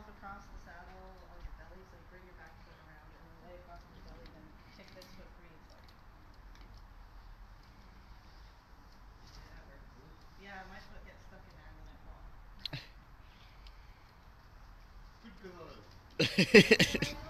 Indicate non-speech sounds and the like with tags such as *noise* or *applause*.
yourself across the saddle or your belly, so you bring your back foot around and then lay across your belly, then kick this foot free and forward. Yeah, that works. Yeah, my foot gets stuck in there and then I fall. *laughs* Good God. *laughs*